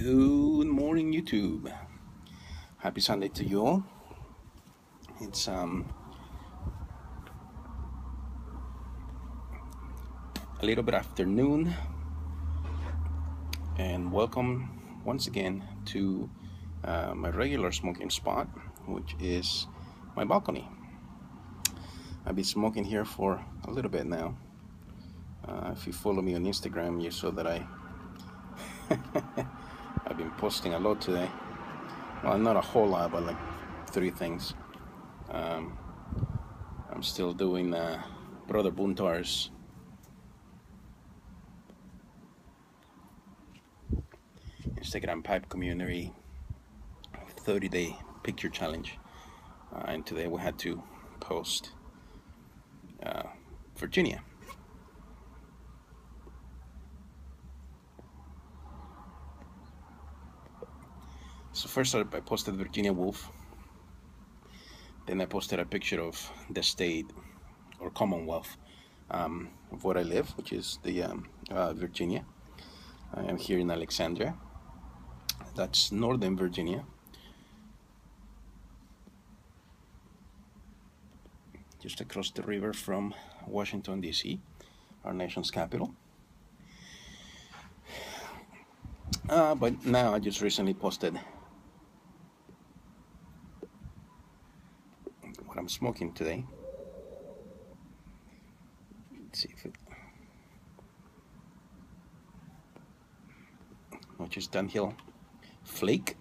Good morning, YouTube. Happy Sunday to you all. It's um a little bit afternoon, and welcome once again to uh, my regular smoking spot, which is my balcony. I've been smoking here for a little bit now. Uh, if you follow me on Instagram, you saw that I been posting a lot today. Well, not a whole lot, but like three things. Um, I'm still doing uh, Brother Buntar's Instagram Pipe Community 30 day picture challenge. Uh, and today we had to post uh, Virginia. So first I posted Virginia Woolf. Then I posted a picture of the state or Commonwealth um, of where I live, which is the um, uh, Virginia. I am here in Alexandria. That's Northern Virginia. Just across the river from Washington, D.C., our nation's capital. Uh, but now I just recently posted I'm smoking today. Let's see if it which is Dunhill Flake.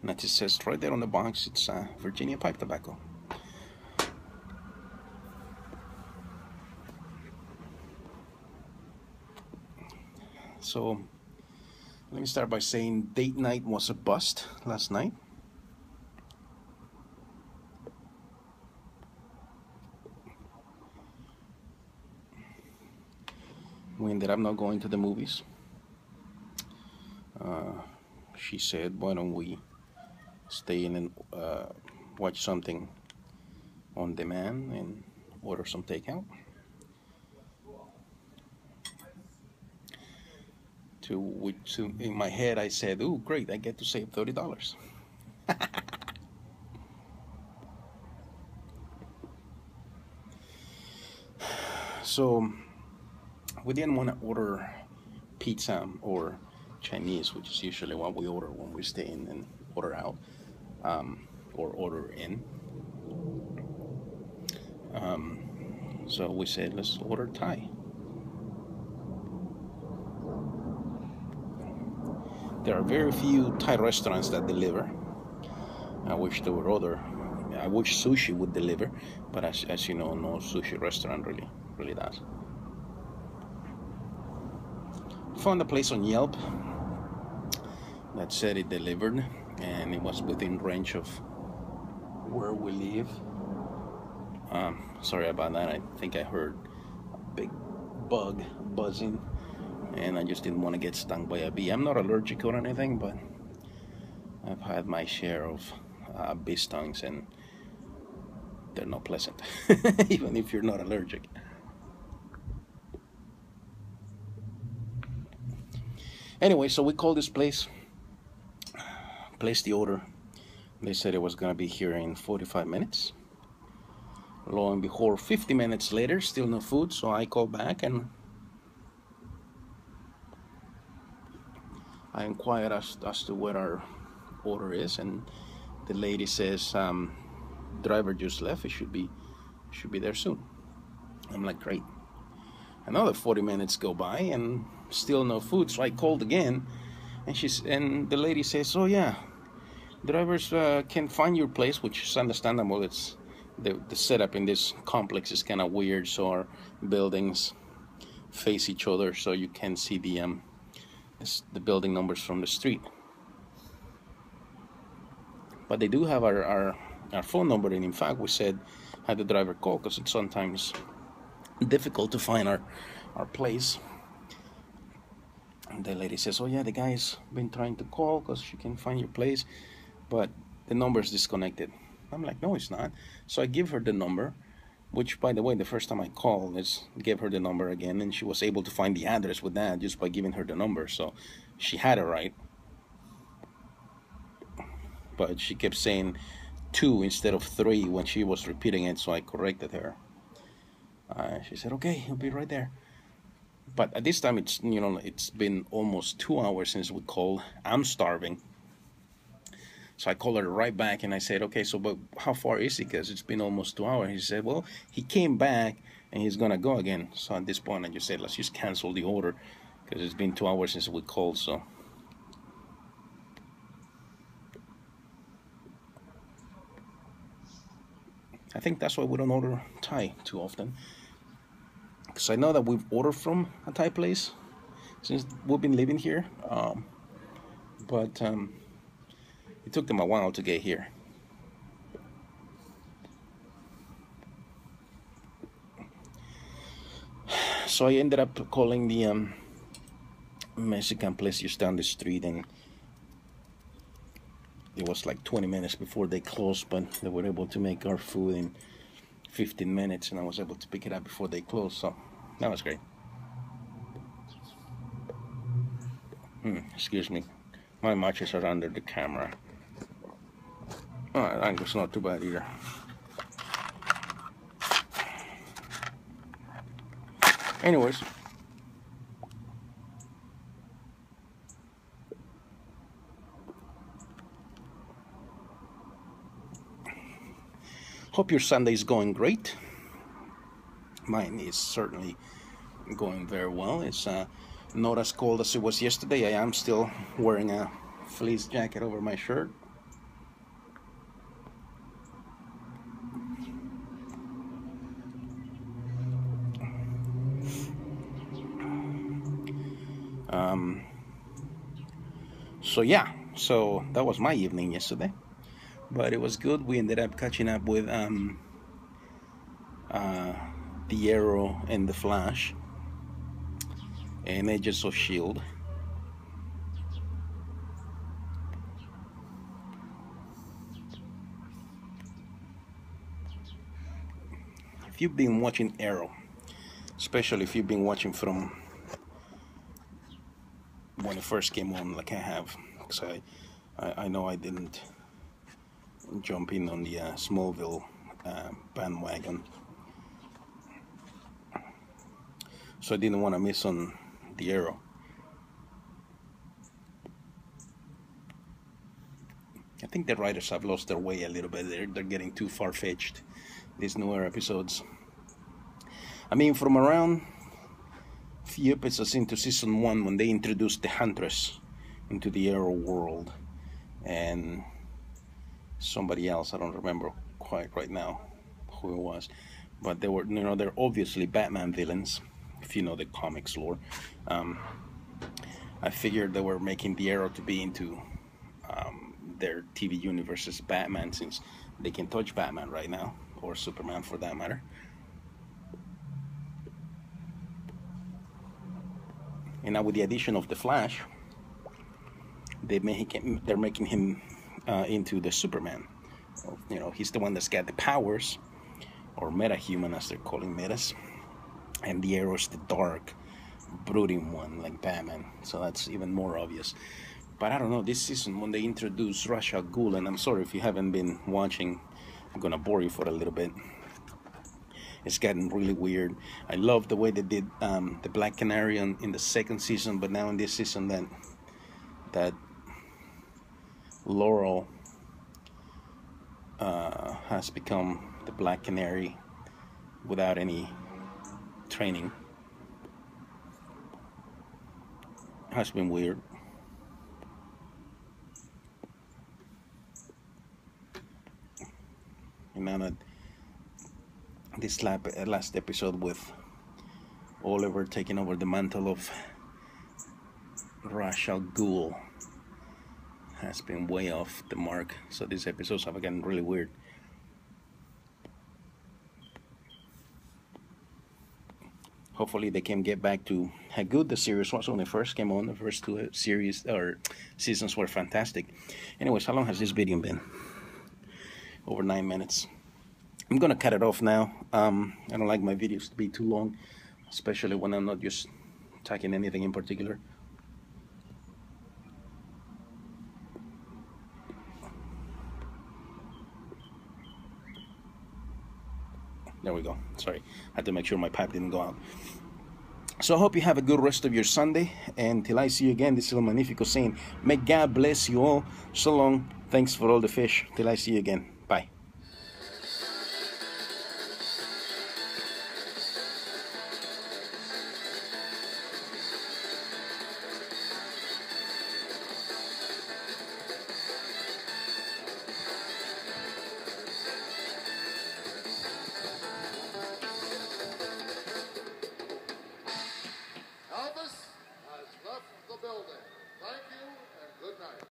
And that just says right there on the box it's uh, Virginia pipe tobacco. So let me start by saying date night was a bust last night. We I'm not going to the movies. Uh, she said, why don't we stay in and uh, watch something on demand and order some takeout? To which, in my head, I said, "Oh, great! I get to save thirty dollars." so we didn't want to order pizza or Chinese, which is usually what we order when we stay in and order out um, or order in. Um, so we said, let's order Thai. There are very few Thai restaurants that deliver. I wish there were other. I wish sushi would deliver, but as, as you know, no sushi restaurant really really does found a place on Yelp that said it delivered and it was within range of where we live. Um, sorry about that. I think I heard a big bug buzzing and I just didn't want to get stung by a bee. I'm not allergic or anything, but I've had my share of uh, bee stings and they're not pleasant, even if you're not allergic. Anyway, so we called this place, placed the order. They said it was going to be here in 45 minutes. Lo and behold, 50 minutes later, still no food, so I called back and I inquired as, as to what our order is, and the lady says, um, driver just left, it should be, should be there soon. I'm like, great. Another 40 minutes go by, and still no food. So I called again, and she's and the lady says, "Oh yeah, drivers uh, can find your place," which is understandable. It's the the setup in this complex is kind of weird, so our buildings face each other, so you can see the um the building numbers from the street. But they do have our our, our phone number, and in fact, we said had the driver call because it's sometimes difficult to find our our place the lady says, "Oh yeah, the guy's been trying to call because she can find your place, but the number is disconnected." I'm like, "No, it's not." So I give her the number, which by the way the first time i called is gave her the number again and she was able to find the address with that just by giving her the number so she had it right but she kept saying two instead of three when she was repeating it so i corrected her uh, she said okay he'll be right there but at this time it's you know it's been almost two hours since we called i'm starving so I called her right back and I said, okay, so but how far is he? Because it's been almost two hours. He said, well, he came back and he's gonna go again. So at this point, I just said, let's just cancel the order because it's been two hours since we called. So. I think that's why we don't order Thai too often. Because I know that we've ordered from a Thai place since we've been living here. Um, but um, it took them a while to get here. So I ended up calling the um, Mexican place just down the street and it was like 20 minutes before they closed but they were able to make our food in 15 minutes and I was able to pick it up before they closed so that was great hmm, excuse me my matches are under the camera Alright, that angle's not too bad either. Anyways. Hope your Sunday is going great. Mine is certainly going very well. It's uh, not as cold as it was yesterday. I am still wearing a fleece jacket over my shirt. Um, so yeah, so that was my evening yesterday, but it was good. We ended up catching up with um, uh, the Arrow and the Flash, and Agents of Shield. If you've been watching Arrow, especially if you've been watching from when it first came on like I have because I, I, I know I didn't jump in on the uh, Smallville uh, bandwagon. So I didn't want to miss on the arrow I think the writers have lost their way a little bit. They're, they're getting too far-fetched these newer episodes. I mean from around few episodes into season one when they introduced the Huntress into the Arrow world, and somebody else I don't remember quite right now who it was, but they were you know they're obviously Batman villains if you know the comics lore. Um, I figured they were making the Arrow to be into um, their TV universe's Batman since they can touch Batman right now or Superman for that matter. and now with the addition of the Flash, they make him, they're making him uh, into the Superman. You know, he's the one that's got the powers, or meta-human as they're calling metas, and the Arrow's the dark, brooding one like Batman. So that's even more obvious. But I don't know. This season, when they introduce Ra's al Ghul, and I'm sorry if you haven't been watching, I'm gonna bore you for a little bit it's gotten really weird. I love the way they did um, the Black Canary in, in the second season, but now in this season that that Laurel uh, has become the Black Canary without any training has been weird. And now this last episode with Oliver taking over the mantle of Ra's al Ghul has been way off the mark. So these episodes have gotten really weird. Hopefully they can get back to how good the series was when it first came on. The first two series or seasons were fantastic. Anyways, how long has this video been? Over nine minutes. I'm gonna cut it off now. Um, I don't like my videos to be too long, especially when I'm not just talking anything in particular. There we go. Sorry, I had to make sure my pipe didn't go out. So I hope you have a good rest of your Sunday. And till I see you again, this is El Magnifico saying, May God bless you all. So long. Thanks for all the fish. Till I see you again.